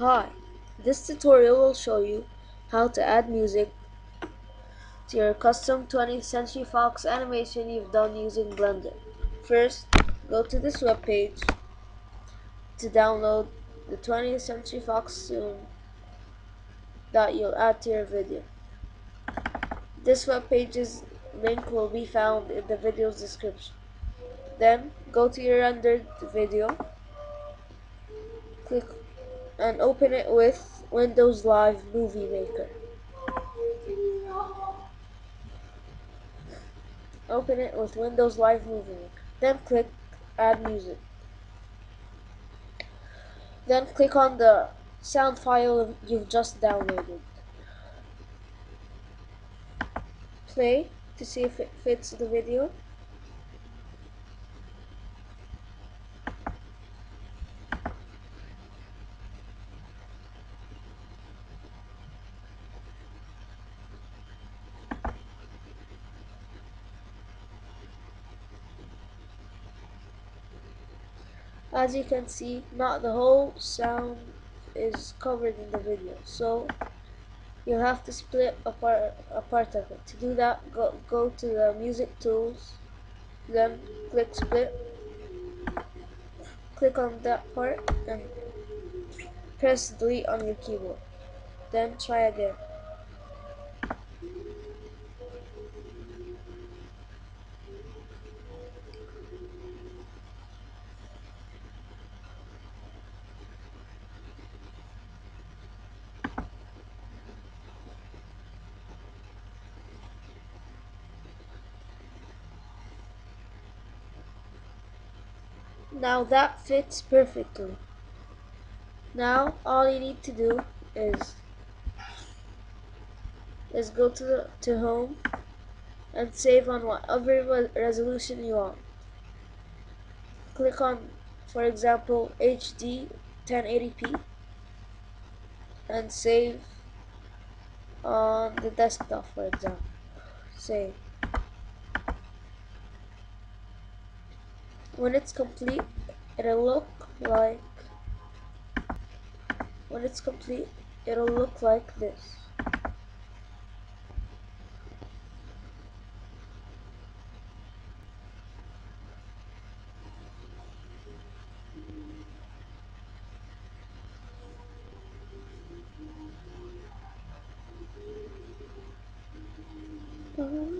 Hi, this tutorial will show you how to add music to your custom 20th Century Fox animation you've done using Blender. First, go to this webpage to download the 20th Century Fox soon that you'll add to your video. This webpage's link will be found in the video's description. Then, go to your rendered video, click and open it with Windows Live Movie Maker. Open it with Windows Live Movie Maker. Then click Add Music. Then click on the sound file you've just downloaded. Play to see if it fits the video. As you can see not the whole sound is covered in the video. So you have to split a part, a part of it. To do that go, go to the music tools then click split. Click on that part and press delete on your keyboard. Then try again Now that fits perfectly. Now all you need to do is is go to the, to home and save on whatever resolution you want. Click on for example HD 1080p and save on the desktop for example. Save. When it's complete it'll look like when it's complete it'll look like this mm-hmm.